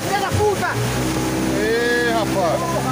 filha da puta! Ei, rapaz!